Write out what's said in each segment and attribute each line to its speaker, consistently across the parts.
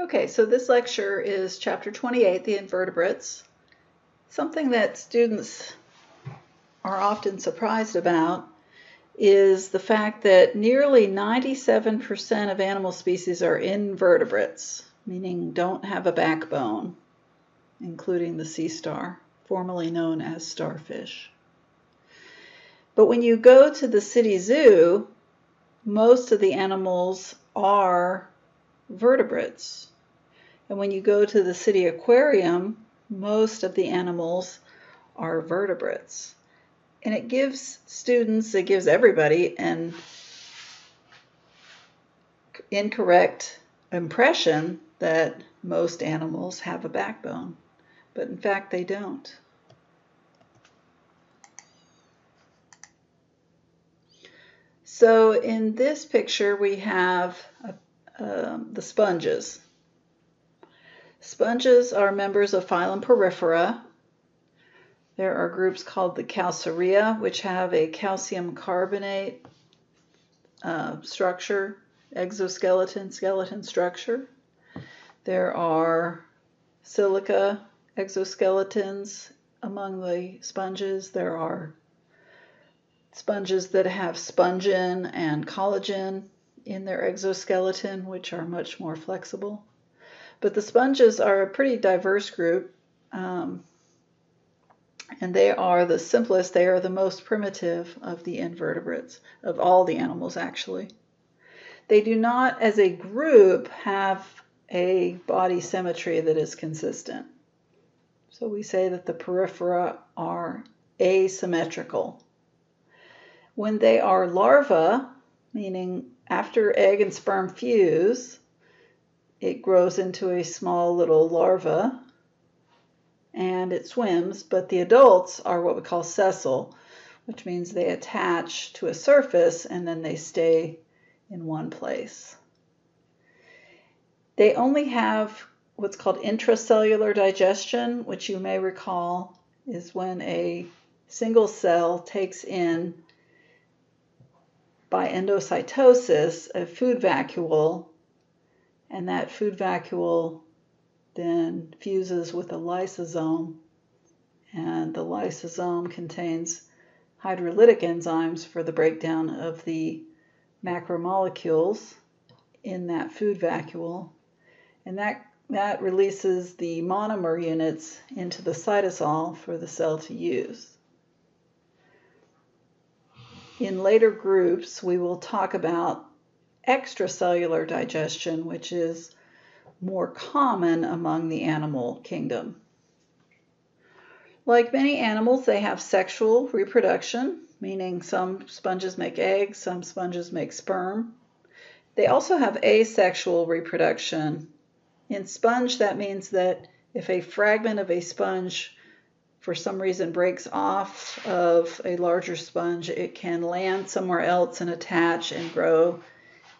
Speaker 1: Okay, so this lecture is chapter 28, the invertebrates. Something that students are often surprised about is the fact that nearly 97% of animal species are invertebrates, meaning don't have a backbone, including the sea star, formerly known as starfish. But when you go to the city zoo, most of the animals are vertebrates. And when you go to the city aquarium, most of the animals are vertebrates. And it gives students, it gives everybody an incorrect impression that most animals have a backbone, but in fact they don't. So in this picture we have uh, the sponges. Sponges are members of phylum Porifera. There are groups called the Calcarea, which have a calcium carbonate uh, structure, exoskeleton, skeleton structure. There are silica exoskeletons among the sponges. There are sponges that have spongin and collagen in their exoskeleton, which are much more flexible. But the sponges are a pretty diverse group, um, and they are the simplest, they are the most primitive of the invertebrates, of all the animals actually. They do not, as a group, have a body symmetry that is consistent. So we say that the porifera are asymmetrical. When they are larvae, meaning after egg and sperm fuse, it grows into a small little larva and it swims, but the adults are what we call sessile, which means they attach to a surface and then they stay in one place. They only have what's called intracellular digestion, which you may recall is when a single cell takes in by endocytosis a food vacuole and that food vacuole then fuses with a lysosome, and the lysosome contains hydrolytic enzymes for the breakdown of the macromolecules in that food vacuole, and that that releases the monomer units into the cytosol for the cell to use. In later groups, we will talk about extracellular digestion, which is more common among the animal kingdom. Like many animals, they have sexual reproduction, meaning some sponges make eggs, some sponges make sperm. They also have asexual reproduction. In sponge, that means that if a fragment of a sponge for some reason breaks off of a larger sponge, it can land somewhere else and attach and grow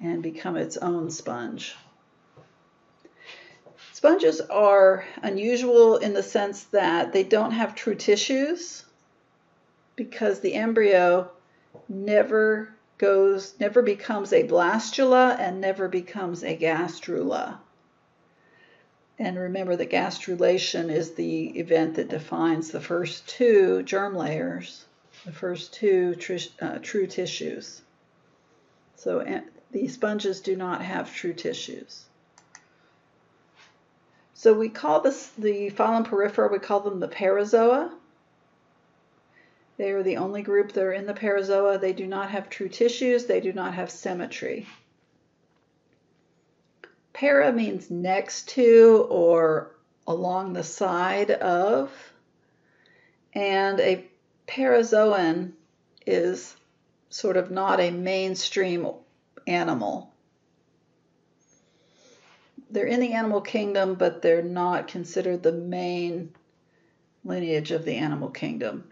Speaker 1: and become its own sponge. Sponges are unusual in the sense that they don't have true tissues because the embryo never goes, never becomes a blastula and never becomes a gastrula. And remember that gastrulation is the event that defines the first two germ layers, the first two tr uh, true tissues. So the sponges do not have true tissues. So we call this the phylum Porifera, we call them the parazoa. They are the only group that are in the parazoa. They do not have true tissues. They do not have symmetry. Para means next to or along the side of. And a parazoan is sort of not a mainstream animal. They're in the animal kingdom, but they're not considered the main lineage of the animal kingdom.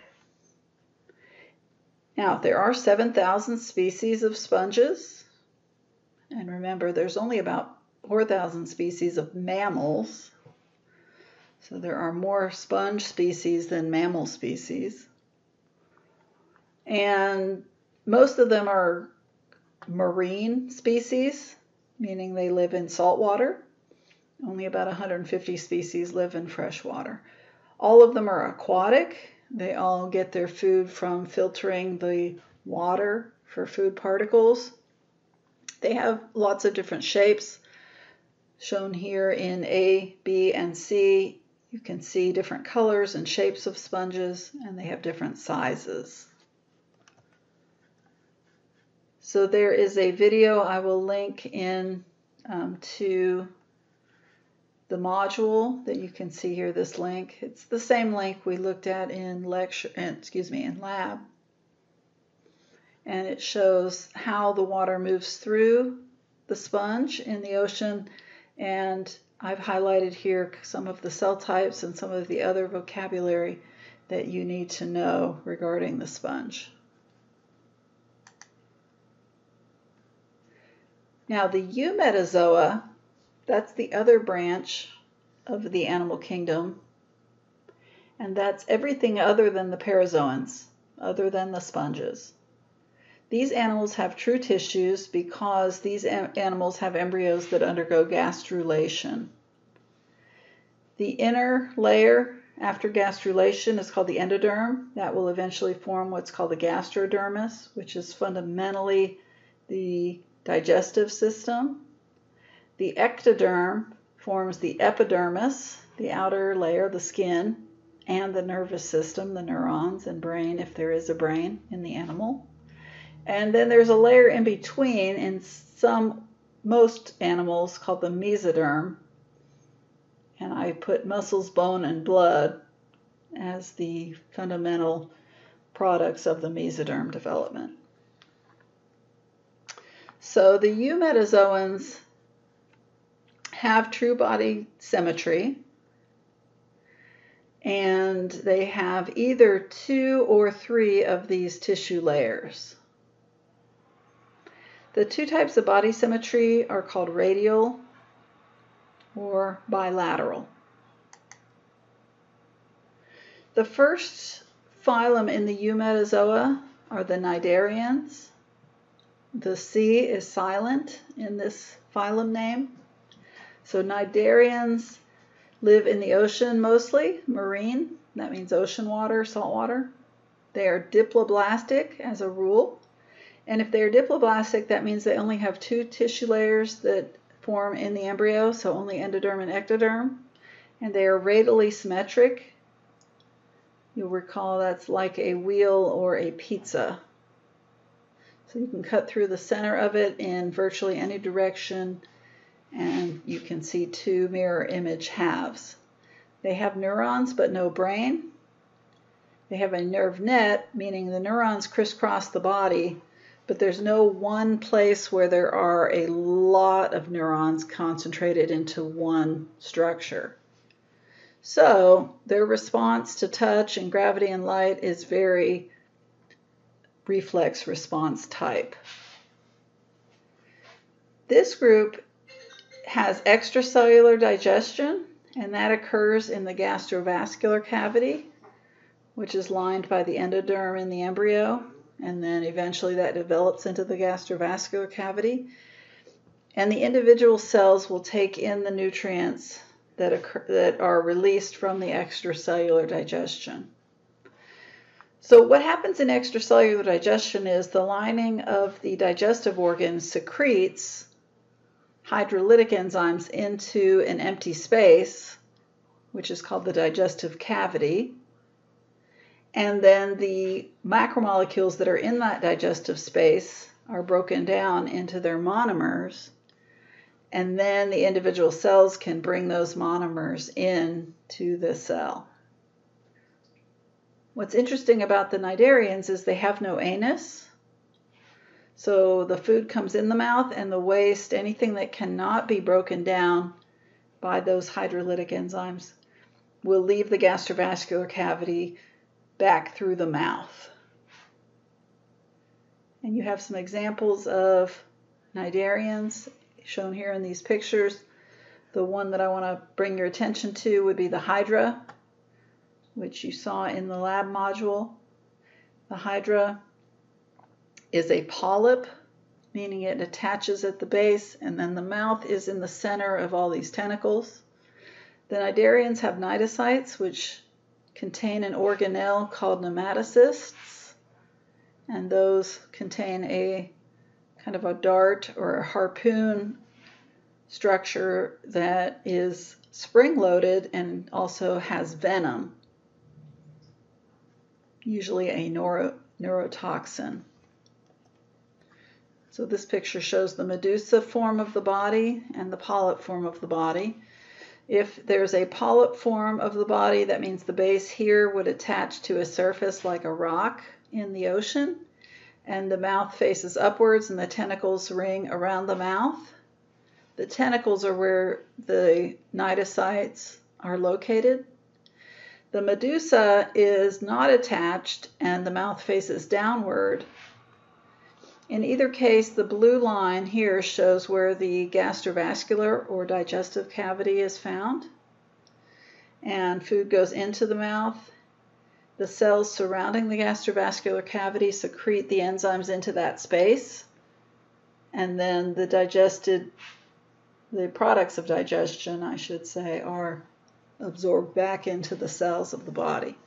Speaker 1: Now, there are 7,000 species of sponges. And remember, there's only about 4,000 species of mammals. So there are more sponge species than mammal species. And most of them are marine species, meaning they live in salt water. Only about 150 species live in fresh water. All of them are aquatic. They all get their food from filtering the water for food particles. They have lots of different shapes shown here in A, B, and C. You can see different colors and shapes of sponges, and they have different sizes. So there is a video I will link in um, to the module that you can see here, this link. It's the same link we looked at in lecture, excuse me, in lab. And it shows how the water moves through the sponge in the ocean. And I've highlighted here some of the cell types and some of the other vocabulary that you need to know regarding the sponge. Now the Eumetazoa, that's the other branch of the animal kingdom, and that's everything other than the parazoans, other than the sponges. These animals have true tissues because these animals have embryos that undergo gastrulation. The inner layer after gastrulation is called the endoderm. That will eventually form what's called the gastrodermis, which is fundamentally the digestive system. The ectoderm forms the epidermis, the outer layer, the skin, and the nervous system, the neurons and brain, if there is a brain in the animal. And then there's a layer in between in some, most animals called the mesoderm. And I put muscles, bone, and blood as the fundamental products of the mesoderm development. So the eumetazoans have true body symmetry and they have either two or three of these tissue layers. The two types of body symmetry are called radial or bilateral. The first phylum in the Eumetazoa are the cnidarians. The C is silent in this phylum name. So cnidarians live in the ocean mostly, marine. That means ocean water, salt water. They are diploblastic as a rule. And if they are diploblastic, that means they only have two tissue layers that form in the embryo, so only endoderm and ectoderm. And they are radially symmetric. You'll recall that's like a wheel or a pizza. So you can cut through the center of it in virtually any direction and you can see two mirror image halves. They have neurons but no brain. They have a nerve net, meaning the neurons crisscross the body, but there's no one place where there are a lot of neurons concentrated into one structure. So their response to touch and gravity and light is very reflex response type. This group has extracellular digestion, and that occurs in the gastrovascular cavity, which is lined by the endoderm in the embryo, and then eventually that develops into the gastrovascular cavity. And the individual cells will take in the nutrients that, occur, that are released from the extracellular digestion. So what happens in extracellular digestion is the lining of the digestive organ secretes hydrolytic enzymes into an empty space, which is called the digestive cavity. And then the macromolecules that are in that digestive space are broken down into their monomers. And then the individual cells can bring those monomers in to the cell. What's interesting about the cnidarians is they have no anus. So the food comes in the mouth and the waste, anything that cannot be broken down by those hydrolytic enzymes, will leave the gastrovascular cavity back through the mouth. And you have some examples of cnidarians shown here in these pictures. The one that I want to bring your attention to would be the hydra which you saw in the lab module. The hydra is a polyp, meaning it attaches at the base, and then the mouth is in the center of all these tentacles. The cnidarians have cnidocytes, which contain an organelle called nematocysts, and those contain a kind of a dart or a harpoon structure that is spring loaded and also has venom, usually a neuro, neurotoxin. So this picture shows the medusa form of the body and the polyp form of the body. If there's a polyp form of the body, that means the base here would attach to a surface like a rock in the ocean, and the mouth faces upwards and the tentacles ring around the mouth. The tentacles are where the cnidocytes are located. The medusa is not attached and the mouth faces downward. In either case, the blue line here shows where the gastrovascular or digestive cavity is found. And food goes into the mouth. The cells surrounding the gastrovascular cavity secrete the enzymes into that space. And then the digested, the products of digestion, I should say, are absorbed back into the cells of the body.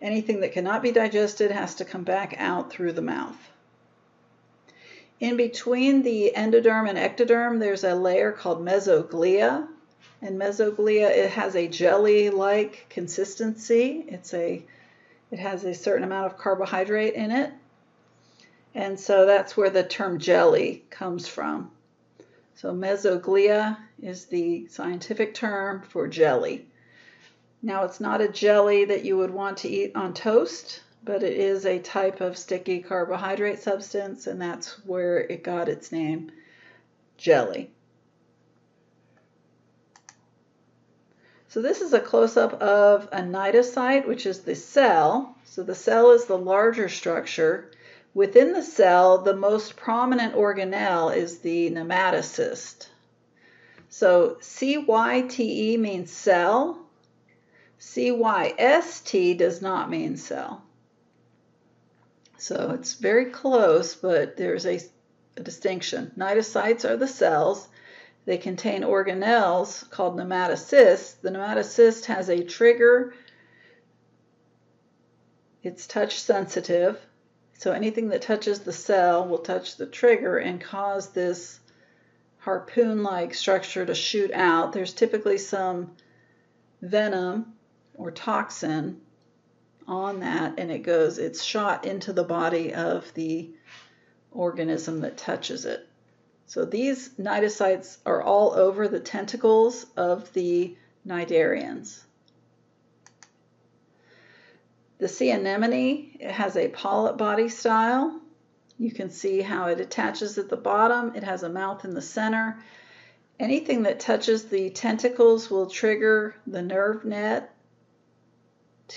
Speaker 1: Anything that cannot be digested has to come back out through the mouth. In between the endoderm and ectoderm, there's a layer called mesoglea. And mesoglea, it has a jelly-like consistency. It's a, it has a certain amount of carbohydrate in it. And so that's where the term jelly comes from. So mesoglea is the scientific term for jelly. Now it's not a jelly that you would want to eat on toast but it is a type of sticky carbohydrate substance, and that's where it got its name, jelly. So this is a close-up of a cnidocyte, which is the cell. So the cell is the larger structure. Within the cell, the most prominent organelle is the nematocyst. So CYTE means cell. CYST does not mean cell. So it's very close, but there's a, a distinction. Cnidocytes are the cells. They contain organelles called nematocysts. The nematocyst has a trigger. It's touch sensitive. So anything that touches the cell will touch the trigger and cause this harpoon-like structure to shoot out. There's typically some venom or toxin on that and it goes, it's shot into the body of the organism that touches it. So these cnidocytes are all over the tentacles of the cnidarians. The sea anemone it has a polyp body style. You can see how it attaches at the bottom. It has a mouth in the center. Anything that touches the tentacles will trigger the nerve net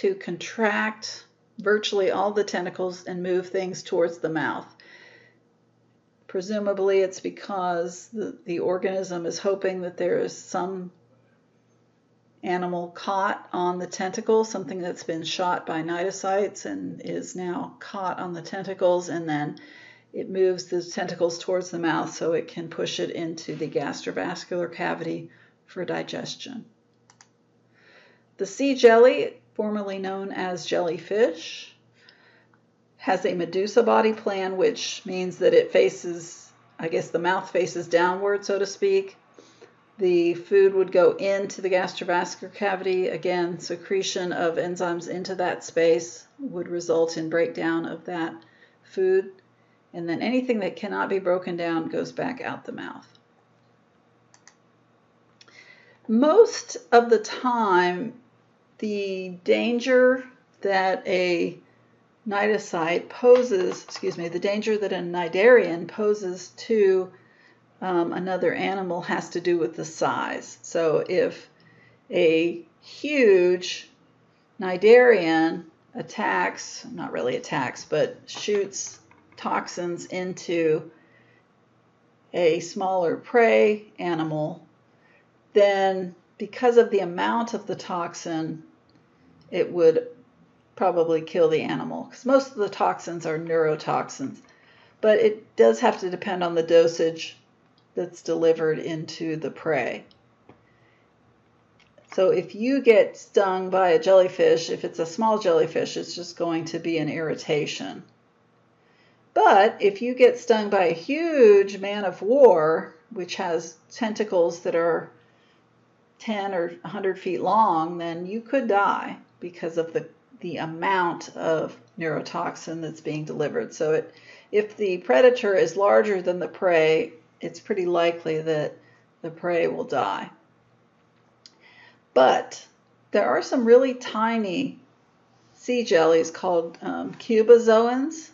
Speaker 1: to contract virtually all the tentacles and move things towards the mouth. Presumably, it's because the, the organism is hoping that there is some animal caught on the tentacle, something that's been shot by cnidocytes and is now caught on the tentacles, and then it moves the tentacles towards the mouth so it can push it into the gastrovascular cavity for digestion. The sea jelly formerly known as jellyfish, has a medusa body plan, which means that it faces, I guess the mouth faces downward, so to speak. The food would go into the gastrovascular cavity. Again, secretion of enzymes into that space would result in breakdown of that food. And then anything that cannot be broken down goes back out the mouth. Most of the time, the danger that a cnidocyte poses, excuse me, the danger that a cnidarian poses to um, another animal has to do with the size. So if a huge cnidarian attacks, not really attacks, but shoots toxins into a smaller prey animal, then because of the amount of the toxin, it would probably kill the animal because most of the toxins are neurotoxins. but it does have to depend on the dosage that's delivered into the prey. So if you get stung by a jellyfish, if it's a small jellyfish, it's just going to be an irritation. But if you get stung by a huge man of war, which has tentacles that are 10 or 100 feet long, then you could die because of the, the amount of neurotoxin that's being delivered. So it, if the predator is larger than the prey, it's pretty likely that the prey will die. But there are some really tiny sea jellies called um, cubozoans,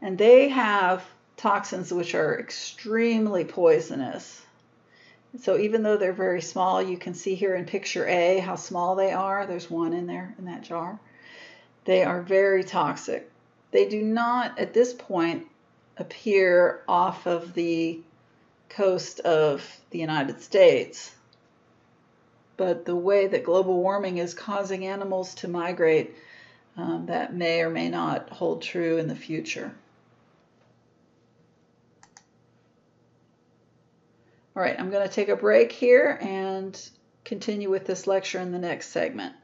Speaker 1: and they have toxins which are extremely poisonous. So even though they're very small, you can see here in picture A how small they are. There's one in there in that jar. They are very toxic. They do not, at this point, appear off of the coast of the United States. But the way that global warming is causing animals to migrate, um, that may or may not hold true in the future. All right, I'm going to take a break here and continue with this lecture in the next segment.